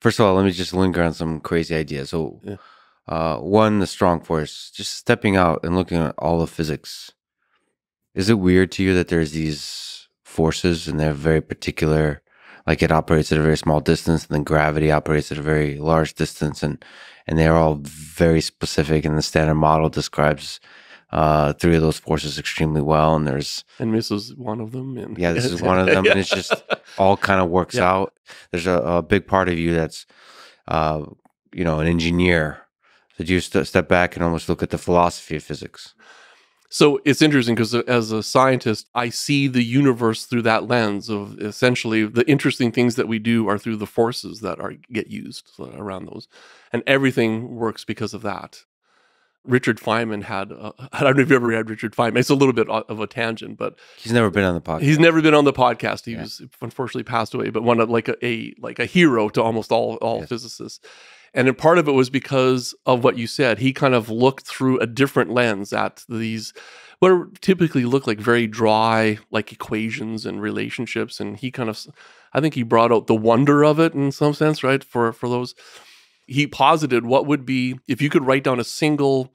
First of all, let me just linger on some crazy ideas. So, Yeah. uh, one, the strong force, just stepping out and looking at all of physics. Is it weird to you that there's these forces and they're very particular? Like it operates at a very small distance, and then gravity operates at a very large distance, and and they're all very specific. And the standard model describes uh, three of those forces extremely well. And there's And this is one of them. And Yeah, this is one of them, and it's just all kind of works Yeah. out. There's a, a big part of you that's, uh, you know, an engineer. That you st- step back and almost look at the philosophy of physics. So it's interesting because as a scientist, I see the universe through that lens of essentially the interesting things that we do are through the forces that are get used around those, and everything works because of that. Richard Feynman had uh, I don't know if you ever read Richard Feynman. It's a little bit of a tangent, but He's never been on the podcast. he's never been on the podcast. He Yeah. was unfortunately passed away, but one of like a, a like a hero to almost all all Yes. physicists. And then part of it was because of what you said. He kind of looked through a different lens at these what typically look like very dry like equations and relationships and he kind of I think he brought out the wonder of it in some sense, right? For for those he posited what would be if you could write down a single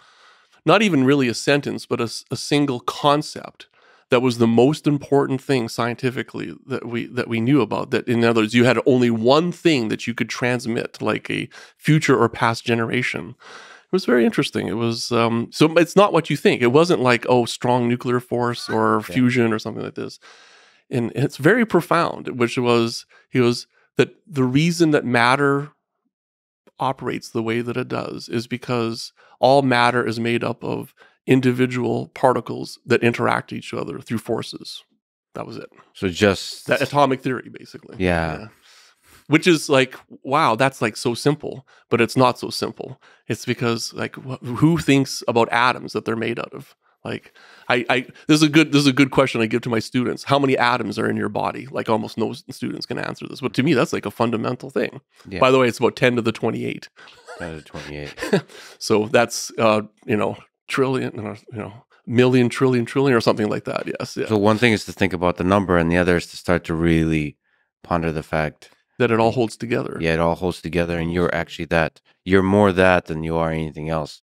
not even really a sentence, but a, a single concept that was the most important thing scientifically that we that we knew about. That in other words, you had only one thing that you could transmit, like a future or past generation. It was very interesting. It was um, so it's not what you think. It wasn't like oh, strong nuclear force or fusion or something like this. And it's very profound. Which was he was that the reason that matter operates the way that it does is because all matter is made up of individual particles that interact each other through forces. That was it. so just That atomic theory, basically. Yeah. Which is like, wow, that's like so simple, but it's not so simple. It's because like, wh- who thinks about atoms that they're made out of? Like, I, I, this is a good, this is a good question I give to my students. How many atoms are in your body? Like, almost no students can answer this, but to me, that's like a fundamental thing. yeah, By the way, it's about ten to the twenty-eight. down to 28. so that's uh, you know trillion, you know million, trillion, trillion, or something like that. Yes, yeah. So one thing is to think about the number, and the other is to start to really ponder the fact. that it all holds together. Yeah, it all holds together, and you're actually that. You're more that than you are anything else.